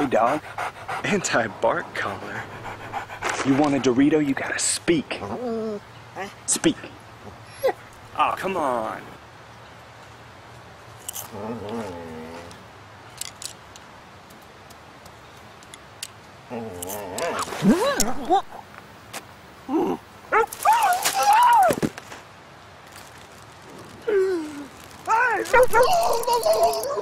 Hey, dog. Anti-bark collar. You want a Dorito, you gotta speak. Speak. Oh, come on.